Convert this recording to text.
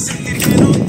sentir que no